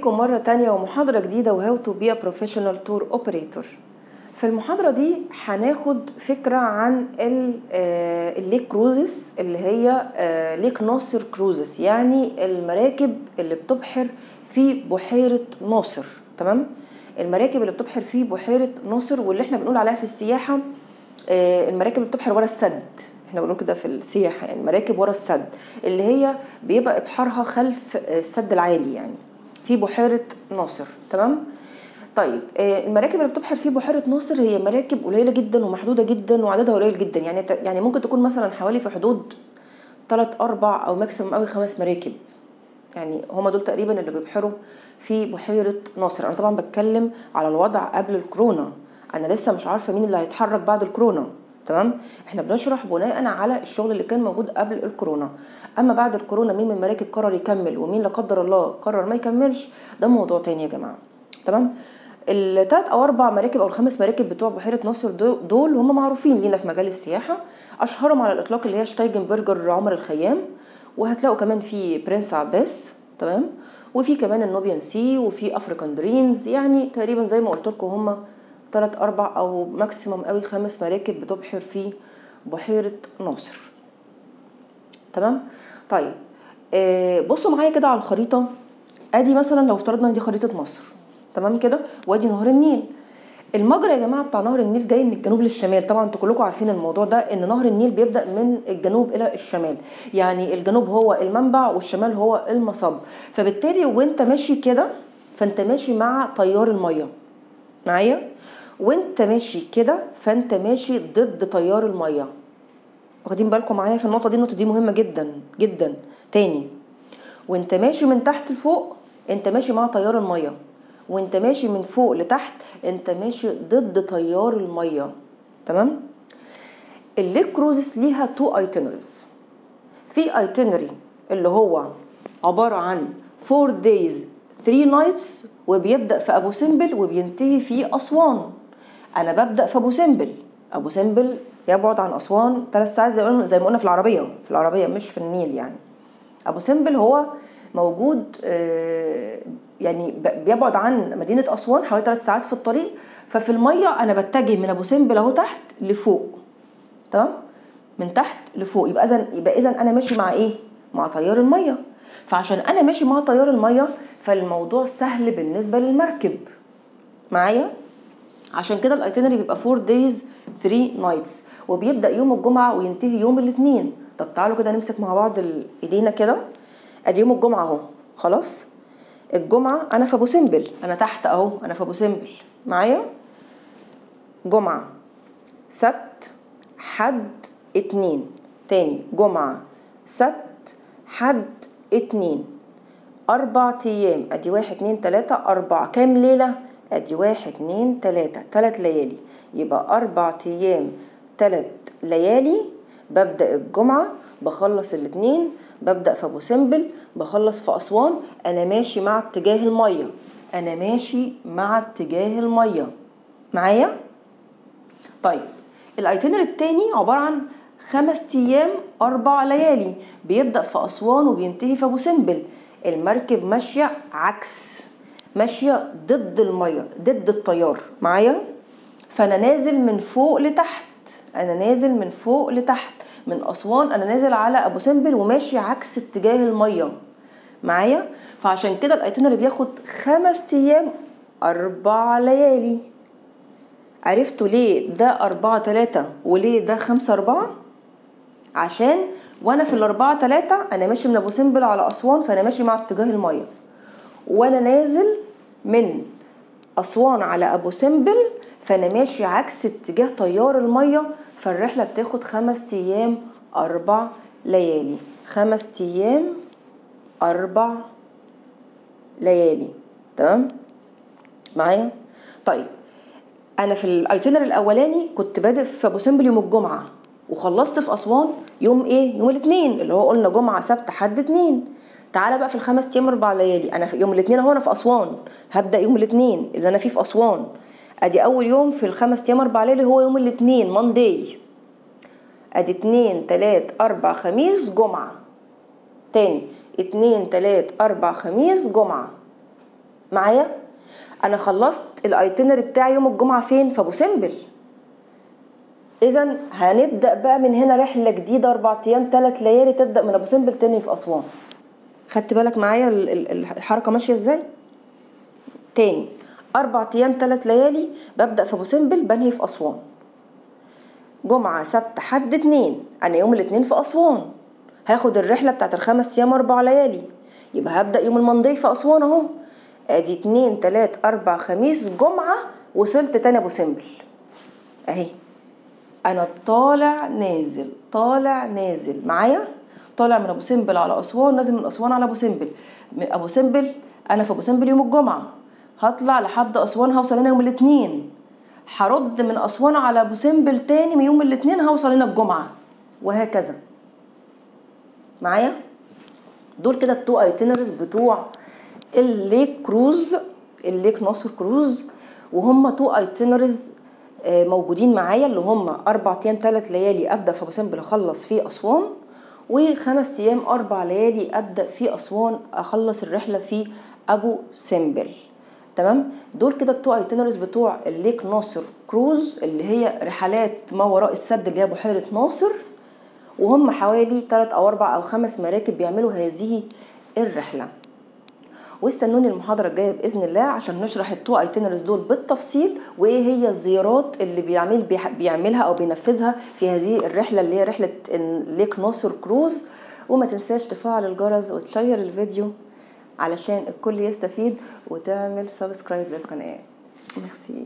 بيكم مرة تانية ومحاضرة جديدة و how to be professional tour operator في المحاضرة دي هناخد فكرة عن ال lake cruises اللي هي Lake Nasser cruises يعني المراكب اللي بتبحر في بحيرة ناصر تمام؟ المراكب اللي بتبحر في بحيرة ناصر واللي إحنا بنقول عليها في السياحة المراكب اللي بتبحر ورا السد. إحنا بنقول كده في السياحة يعني مراكب ورا السد اللي هي بيبقى إبحارها خلف السد العالي يعني. في بحيرة ناصر تمام؟ طيب المراكب اللي بتبحر في بحيرة ناصر هي مراكب قليلة جدا ومحدودة جدا وعددها قليل جدا. يعني يعني ممكن تكون مثلا حوالي في حدود 3 4 أو ماكسيموم قوي خمس مراكب. يعني هما دول تقريبا اللي بيبحروا في بحيرة ناصر. أنا طبعا بتكلم على الوضع قبل الكورونا. أنا لسه مش عارفة مين اللي هيتحرك بعد الكورونا. تمام؟ إحنا بنشرح بناء على الشغل اللي كان موجود قبل الكورونا. أما بعد الكورونا مين من المراكب قرر يكمل ومين لا قدر الله قرر ما يكملش؟ ده موضوع تاني يا جماعة. تمام؟ الثلاث أو أربع مراكب أو الخمس مراكب بتوع بحيرة ناصر دول هم معروفين لينا في مجال السياحة. أشهرهم على الإطلاق اللي هي Steigenberger عمر الخيام وهتلاقوا كمان في Prince Abbas تمام؟ وفي كمان ال Nubian Sea وفي African Dreams يعني تقريبا زي ما قلت لكم هم ثلاث أربع أو ماكسيموم قوي خمس مراكب بتبحر في بحيرة ناصر تمام؟ طيب آه بصوا معايا كده على الخريطة. أدي مثلا لو افترضنا دي خريطة مصر تمام كده؟ وأدي نهر النيل. المجرى يا جماعة بتاع نهر النيل جاي من الجنوب للشمال. طبعا أنتوا كلكم عارفين الموضوع ده إن نهر النيل بيبدأ من الجنوب إلى الشمال. يعني الجنوب هو المنبع والشمال هو المصب. فبالتالي وانت ماشي كده فانت ماشي مع تيار المية. معايا؟ وانت ماشي كده فانت ماشي ضد تيار المية. واخدين بالكم معايا في النقطة دي؟ النقطة دي مهمة جدا جدا. تاني وانت ماشي من تحت لفوق انت ماشي مع تيار المية. وانت ماشي من فوق لتحت انت ماشي ضد تيار المية. تمام؟ ال lake cruises ليها two itineraries في itinerary اللي هو عبارة عن 4 days 3 nights وبيبدأ في أبو سمبل وبينتهي في أسوان. أنا ببدأ في أبو سمبل. أبو سمبل يبعد عن أسوان 3 ساعات زي زي ما قلنا في العربية في العربية مش في النيل يعني. أبو سمبل هو موجود يعني بيبعد عن مدينة أسوان حوالي 3 ساعات في الطريق. ففي المية أنا بتجه من أبو سمبل أهو تحت لفوق. تمام؟ من تحت لفوق. يبقى اذا يبقى اذا أنا ماشي مع إيه؟ مع تيار المية. فعشان أنا ماشي مع تيار المية فالموضوع سهل بالنسبة للمركب. معايا؟ عشان كده ال itinerary بيبقى 4 days 3 nights وبيبدأ يوم الجمعة وينتهي يوم الاثنين. طب تعالوا كده نمسك مع بعض ايدينا كده. ادي يوم الجمعة اهو. خلاص؟ الجمعة أنا في أبو سمبل. أنا تحت أهو. أنا في أبو سمبل. معايا؟ جمعة. سبت حد اتنين. تاني. جمعة. سبت حد اتنين. أربع أيام. أدي واحد اتنين تلاتة أربع كام ليلة؟ أدي واحد اتنين تلاتة. تلات ليالي. يبقى أربع أيام. تلات ليالي ببدأ الجمعة بخلص الاتنين ببدأ في أبو سمبل بخلص في أسوان. أنا ماشي مع اتجاه المية. أنا ماشي مع اتجاه المية. معايا؟ طيب الايتنر التاني عبارة عن خمس أيام أربع ليالي. بيبدأ في أسوان وبينتهي في أبو سمبل. المركب ماشية عكس. ماشية ضد الميه ضد التيار. معايا؟ فأنا نازل من فوق لتحت. أنا نازل من فوق لتحت. من أسوان أنا نازل على أبو سمبل وماشي عكس اتجاه المية. معايا؟ فعشان كده الايتنري بياخد خمس أيام أربع ليالي. عرفتوا ليه ده أربعة تلاتة وليه ده خمسة أربعة؟ عشان وأنا في الأربعة تلاتة أنا ماشي من أبو سمبل على أسوان فأنا ماشي مع اتجاه المية. وأنا نازل من أسوان على أبو سمبل فأنا ماشي عكس اتجاه تيار المية فالرحلة بتاخد خمس أيام أربع ليالي. خمس أيام أربع ليالي. تمام؟ معايا؟ طيب أنا في ال itinerary الأولاني كنت بادئ في أبو سمبل يوم الجمعة وخلصت في أسوان يوم إيه؟ يوم الاثنين اللي هو قلنا جمعة سبت حد اتنين. تعالى بقى في الخمس أيام أربع ليالي. أنا في يوم الاثنين أهو أنا في أسوان. هبدأ يوم الاثنين اللي أنا فيه في أسوان. أدي أول يوم في الخمس أيام أربع ليالي هو يوم الاثنين Monday أدي اتنين تلات أربع خميس جمعة. تاني اتنين تلات أربع خميس جمعة. معايا؟ أنا خلصت ال itinerary بتاعي يوم الجمعة فين؟ في أبو سمبل. اذا هنبدأ بقى من هنا رحلة جديدة أربع أيام ثلاث ليالي تبدأ من أبو سمبل تاني في أسوان. خدت بالك معايا الحركة ماشية إزاي؟ تاني أربع أيام ثلاث ليالي ببدأ في أبو سمبل بنهي في أسوان. جمعة سبت حد اتنين. أنا يوم الاتنين في أسوان. هاخد الرحلة بتاعت الخمس أيام أربع ليالي. يبقى هبدأ يوم المنضي في أسوان أهو. أدي اتنين تلات أربع خميس جمعة وصلت تاني أبو سمبل. أهي. أنا طالع نازل طالع نازل. معايا؟ طالع من أبو سمبل على أسوان نازل من أسوان على أبو سمبل. من أبو سمبل أنا في أبو سمبل يوم الجمعة. هطلع لحد أسوان هوصل هنا يوم الاثنين. هرد من أسوان على أبو سمبل تاني من يوم الاثنين هوصل هنا الجمعة. وهكذا. معايا؟ دول كده ال two itineraries بتوع ال lake cruise ال lake ناصر كروز. وهم two itineraries موجودين معايا اللي هم أربع أيام ثلاث ليالي أبدأ في أبو سمبل أخلص في أسوان. وخمس أيام أربع ليالي أبدأ في أسوان أخلص الرحلة في أبو سمبل. تمام؟ دول كده ال two itineraries بتوع ال lake ناصر كروز اللي هي رحلات ما وراء السد اللي هي بحيرة ناصر. وهم حوالي 3 أو 4 أو 5 مراكب بيعملوا هذه الرحلة. واستنوني المحاضرة الجاية بإذن الله عشان نشرح ال two itineraries دول بالتفصيل وإيه هي الزيارات اللي بيعمل بيعملها أو بينفذها في هذه الرحلة اللي هي رحلة lake ناصر كروز وما تنساش تفعل الجرس و ت share الفيديو علشان الكل يستفيد وتعمل subscribe للقناة. ميرسي.